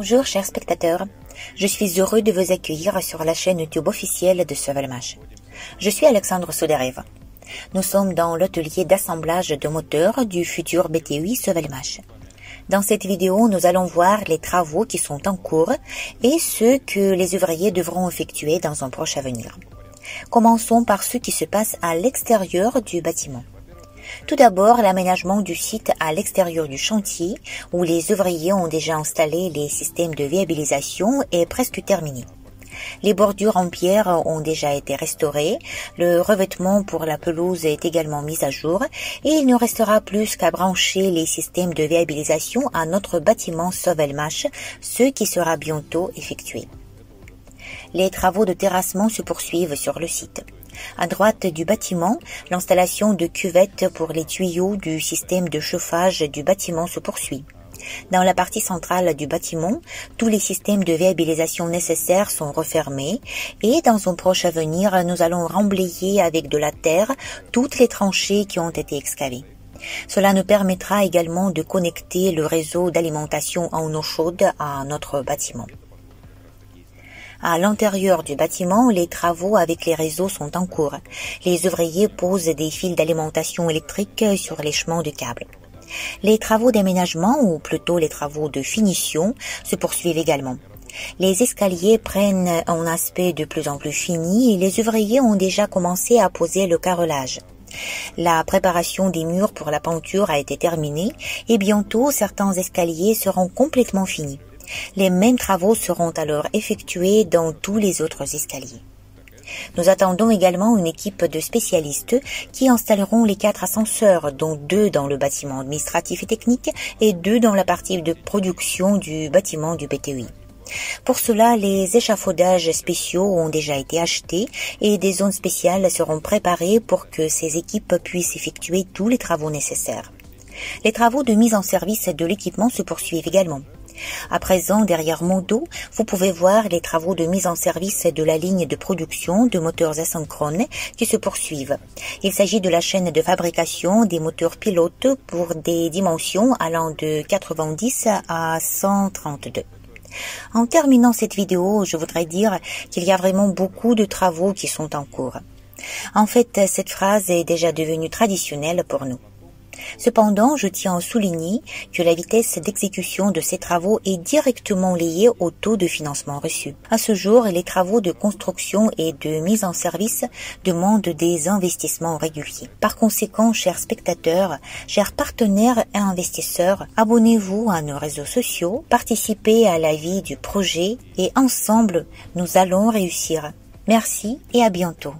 Bonjour chers spectateurs, je suis heureux de vous accueillir sur la chaîne YouTube officielle de Sovelmash. Je suis Alexandre Soderev. Nous sommes dans l'atelier d'assemblage de moteurs du futur BTUI Sovelmash. Dans cette vidéo, nous allons voir les travaux qui sont en cours et ceux que les ouvriers devront effectuer dans un proche avenir. Commençons par ce qui se passe à l'extérieur du bâtiment. Tout d'abord, l'aménagement du site à l'extérieur du chantier, où les ouvriers ont déjà installé les systèmes de viabilisation, est presque terminé. Les bordures en pierre ont déjà été restaurées, le revêtement pour la pelouse est également mis à jour et il ne restera plus qu'à brancher les systèmes de viabilisation à notre bâtiment Sovelmash, ce qui sera bientôt effectué. Les travaux de terrassement se poursuivent sur le site. À droite du bâtiment, l'installation de cuvettes pour les tuyaux du système de chauffage du bâtiment se poursuit. Dans la partie centrale du bâtiment, tous les systèmes de viabilisation nécessaires sont refermés et dans un proche avenir, nous allons remblayer avec de la terre toutes les tranchées qui ont été excavées. Cela nous permettra également de connecter le réseau d'alimentation en eau chaude à notre bâtiment. À l'intérieur du bâtiment, les travaux avec les réseaux sont en cours. Les ouvriers posent des fils d'alimentation électrique sur les chemins de câbles. Les travaux d'aménagement, ou plutôt les travaux de finition, se poursuivent également. Les escaliers prennent un aspect de plus en plus fini et les ouvriers ont déjà commencé à poser le carrelage. La préparation des murs pour la peinture a été terminée et bientôt certains escaliers seront complètement finis. Les mêmes travaux seront alors effectués dans tous les autres escaliers. Nous attendons également une équipe de spécialistes qui installeront les quatre ascenseurs, dont deux dans le bâtiment administratif et technique et deux dans la partie de production du bâtiment du BTI. Pour cela, les échafaudages spéciaux ont déjà été achetés et des zones spéciales seront préparées pour que ces équipes puissent effectuer tous les travaux nécessaires. Les travaux de mise en service de l'équipement se poursuivent également. À présent, derrière mon dos, vous pouvez voir les travaux de mise en service de la ligne de production de moteurs asynchrones qui se poursuivent. Il s'agit de la chaîne de fabrication des moteurs pilotes pour des dimensions allant de 90 à 132. En terminant cette vidéo, je voudrais dire qu'il y a vraiment beaucoup de travaux qui sont en cours. En fait, cette phrase est déjà devenue traditionnelle pour nous. Cependant, je tiens à souligner que la vitesse d'exécution de ces travaux est directement liée au taux de financement reçu. À ce jour, les travaux de construction et de mise en service demandent des investissements réguliers. Par conséquent, chers spectateurs, chers partenaires et investisseurs, abonnez-vous à nos réseaux sociaux, participez à la vie du projet et ensemble, nous allons réussir. Merci et à bientôt.